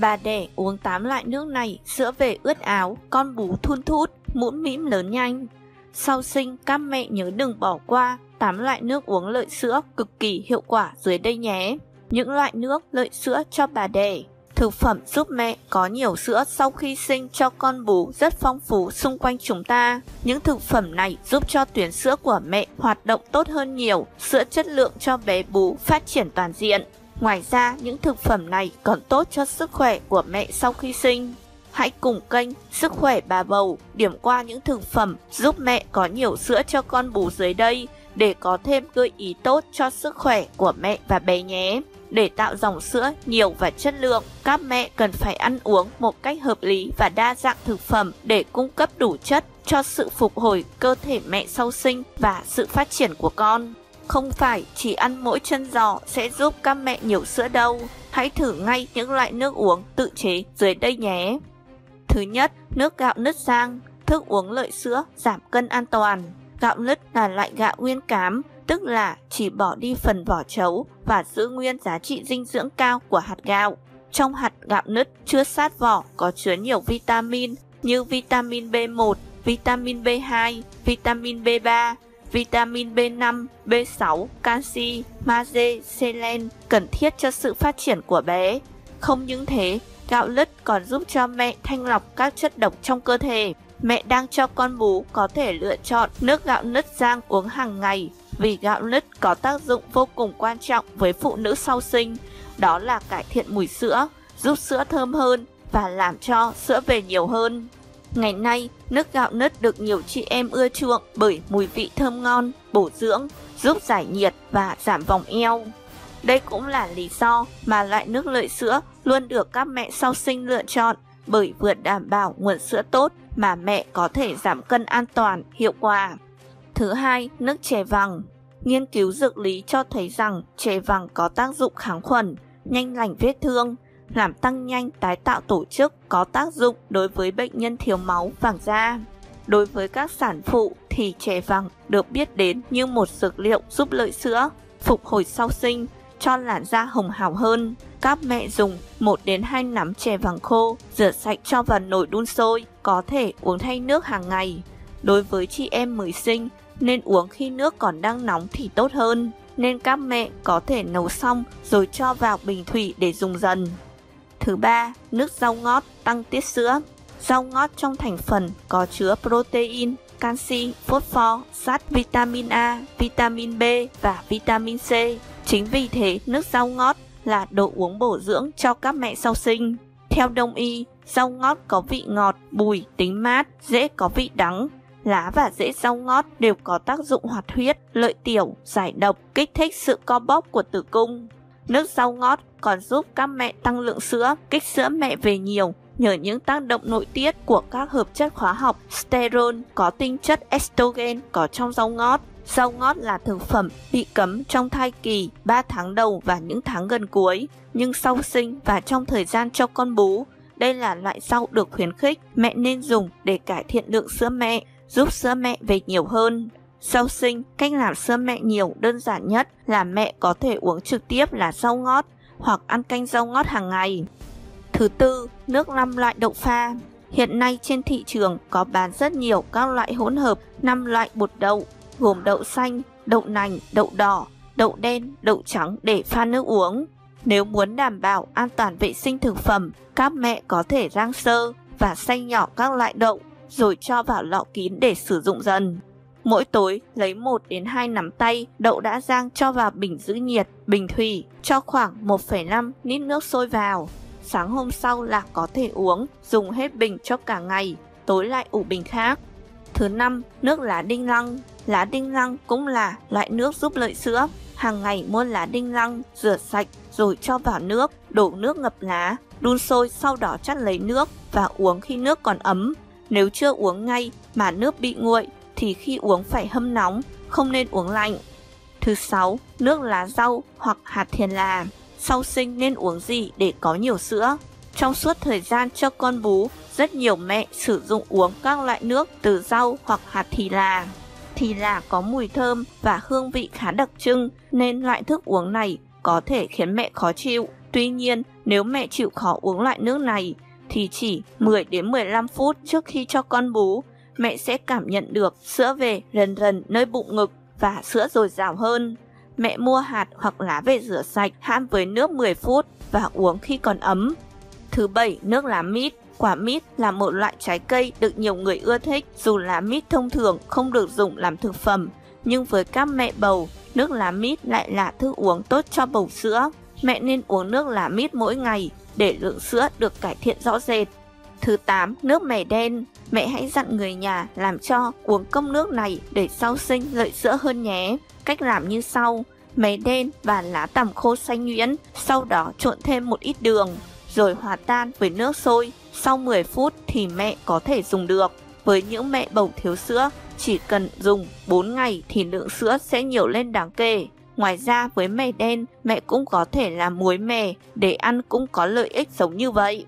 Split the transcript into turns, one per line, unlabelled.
Bà đẻ uống tám loại nước này, sữa về ướt áo, con bú thun thút, mũm mĩm lớn nhanh. Sau sinh, các mẹ nhớ đừng bỏ qua tám loại nước uống lợi sữa cực kỳ hiệu quả dưới đây nhé. Những loại nước lợi sữa cho bà đẻ Thực phẩm giúp mẹ có nhiều sữa sau khi sinh cho con bú rất phong phú xung quanh chúng ta. Những thực phẩm này giúp cho tuyến sữa của mẹ hoạt động tốt hơn nhiều, sữa chất lượng cho bé bú phát triển toàn diện. Ngoài ra, những thực phẩm này còn tốt cho sức khỏe của mẹ sau khi sinh. Hãy cùng kênh Sức khỏe bà bầu điểm qua những thực phẩm giúp mẹ có nhiều sữa cho con bú dưới đây để có thêm gợi ý tốt cho sức khỏe của mẹ và bé nhé. Để tạo dòng sữa nhiều và chất lượng, các mẹ cần phải ăn uống một cách hợp lý và đa dạng thực phẩm để cung cấp đủ chất cho sự phục hồi cơ thể mẹ sau sinh và sự phát triển của con. Không phải chỉ ăn mỗi chân giò sẽ giúp các mẹ nhiều sữa đâu. Hãy thử ngay những loại nước uống tự chế dưới đây nhé. Thứ nhất, nước gạo nứt rang, thức uống lợi sữa, giảm cân an toàn. Gạo nứt là loại gạo nguyên cám, tức là chỉ bỏ đi phần vỏ trấu và giữ nguyên giá trị dinh dưỡng cao của hạt gạo. Trong hạt gạo nứt chưa sát vỏ có chứa nhiều vitamin như vitamin B1, vitamin B2, vitamin B3, vitamin B5, B6, canxi, magie, selen cần thiết cho sự phát triển của bé. Không những thế, gạo lứt còn giúp cho mẹ thanh lọc các chất độc trong cơ thể. Mẹ đang cho con bú có thể lựa chọn nước gạo nứt rang uống hàng ngày vì gạo nứt có tác dụng vô cùng quan trọng với phụ nữ sau sinh, đó là cải thiện mùi sữa, giúp sữa thơm hơn và làm cho sữa về nhiều hơn. Ngày nay, nước gạo nứt được nhiều chị em ưa chuộng bởi mùi vị thơm ngon, bổ dưỡng, giúp giải nhiệt và giảm vòng eo. Đây cũng là lý do mà loại nước lợi sữa luôn được các mẹ sau sinh lựa chọn bởi vừa đảm bảo nguồn sữa tốt mà mẹ có thể giảm cân an toàn, hiệu quả. Thứ hai, nước chè vàng. Nghiên cứu dược lý cho thấy rằng chè vàng có tác dụng kháng khuẩn, nhanh lành vết thương, làm tăng nhanh tái tạo tổ chức có tác dụng đối với bệnh nhân thiếu máu vàng da. Đối với các sản phụ thì chè vàng được biết đến như một dược liệu giúp lợi sữa, phục hồi sau sinh, cho làn da hồng hào hơn. Các mẹ dùng 1 đến 2 nắm chè vàng khô, rửa sạch cho vào nồi đun sôi, có thể uống thay nước hàng ngày. Đối với chị em mới sinh nên uống khi nước còn đang nóng thì tốt hơn, nên các mẹ có thể nấu xong rồi cho vào bình thủy để dùng dần. Thứ ba, nước rau ngót tăng tiết sữa. Rau ngót trong thành phần có chứa protein, canxi, phosphor, sắt, vitamin A, vitamin B và vitamin C. Chính vì thế, nước rau ngót là đồ uống bổ dưỡng cho các mẹ sau sinh. Theo đông y, rau ngót có vị ngọt, bùi, tính mát, dễ có vị đắng, Lá và rễ rau ngót đều có tác dụng hoạt huyết, lợi tiểu, giải độc, kích thích sự co bóp của tử cung. Nước rau ngót còn giúp các mẹ tăng lượng sữa, kích sữa mẹ về nhiều nhờ những tác động nội tiết của các hợp chất hóa học sterol có tinh chất estrogen có trong rau ngót. Rau ngót là thực phẩm bị cấm trong thai kỳ 3 tháng đầu và những tháng gần cuối, nhưng sau sinh và trong thời gian cho con bú, đây là loại rau được khuyến khích mẹ nên dùng để cải thiện lượng sữa mẹ giúp sữa mẹ về nhiều hơn. Sau sinh, cách làm sữa mẹ nhiều đơn giản nhất là mẹ có thể uống trực tiếp là rau ngót hoặc ăn canh rau ngót hàng ngày. Thứ tư, nước 5 loại đậu pha. Hiện nay trên thị trường có bán rất nhiều các loại hỗn hợp 5 loại bột đậu, gồm đậu xanh, đậu nành, đậu đỏ, đậu đen, đậu trắng để pha nước uống. Nếu muốn đảm bảo an toàn vệ sinh thực phẩm, các mẹ có thể rang sơ và xay nhỏ các loại đậu rồi cho vào lọ kín để sử dụng dần. Mỗi tối lấy 1 đến 2 nắm tay đậu đã rang cho vào bình giữ nhiệt, bình thủy, cho khoảng 1,5 lít nước sôi vào. Sáng hôm sau là có thể uống, dùng hết bình cho cả ngày, tối lại ủ bình khác. Thứ năm, nước lá đinh lăng. Lá đinh lăng cũng là loại nước giúp lợi sữa. Hàng ngày mua lá đinh lăng, rửa sạch rồi cho vào nước, đổ nước ngập lá, đun sôi sau đó chắt lấy nước và uống khi nước còn ấm. Nếu chưa uống ngay mà nước bị nguội thì khi uống phải hâm nóng, không nên uống lạnh. Thứ sáu, nước lá rau hoặc hạt thiền là. Sau sinh nên uống gì để có nhiều sữa? Trong suốt thời gian cho con bú, rất nhiều mẹ sử dụng uống các loại nước từ rau hoặc hạt thì là. Thì là có mùi thơm và hương vị khá đặc trưng nên loại thức uống này có thể khiến mẹ khó chịu. Tuy nhiên, nếu mẹ chịu khó uống loại nước này thì chỉ 10 đến 15 phút trước khi cho con bú, mẹ sẽ cảm nhận được sữa về dần dần nơi bụng ngực và sữa dồi dào hơn. Mẹ mua hạt hoặc lá về rửa sạch, hãm với nước 10 phút và uống khi còn ấm. Thứ bảy, nước lá mít. Quả mít là một loại trái cây được nhiều người ưa thích, dù lá mít thông thường không được dùng làm thực phẩm, nhưng với các mẹ bầu, nước lá mít lại là thức uống tốt cho bầu sữa. Mẹ nên uống nước lá mít mỗi ngày để lượng sữa được cải thiện rõ rệt. Thứ 8, nước mè đen. Mẹ hãy dặn người nhà làm cho uống cốc nước này để sau sinh lợi sữa hơn nhé. Cách làm như sau: mè đen và lá tằm khô xanh nhuyễn, sau đó trộn thêm một ít đường, rồi hòa tan với nước sôi. Sau 10 phút thì mẹ có thể dùng được. Với những mẹ bầu thiếu sữa, chỉ cần dùng 4 ngày thì lượng sữa sẽ nhiều lên đáng kể. Ngoài ra với mè đen, mẹ cũng có thể làm muối mè để ăn cũng có lợi ích giống như vậy.